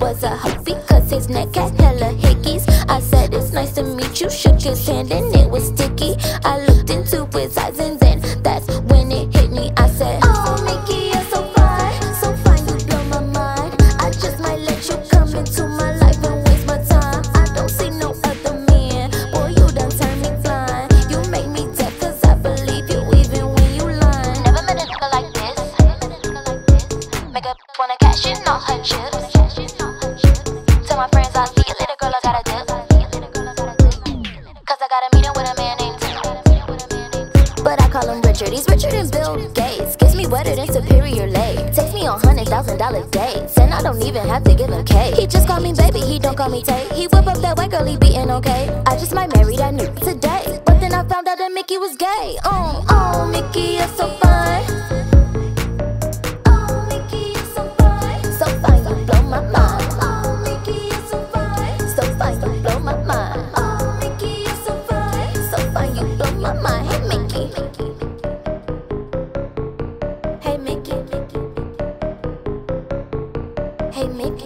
was a huffy, cause his neck had hella hickeys. I said it's nice to meet you, shook his hand and it was sticky. I looked into his eyes and then that's when it hit me. I said, Oh Mickey, you're so fine, so fine, you blow my mind. I just might let you come into my life and waste my time. I don't see no other man, boy, you done turned me blind. You make me deaf cause I believe you even when you lie Never met a nigga like this. Make a wanna cash in all her chips. Richard. He's richer than Bill Gates. Gets me wetter than Superior Lake. Takes me on hundred thousand dollar dates. And I don't even have to give him cake. He just call me baby, he don't call me Tate. He whip up that white girl, he beatin' okay. I just might marry that new today. But then I found out that Mickey was gay. Oh, oh, Mickey, you're so fine. Hey Mick.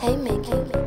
Hey Mick.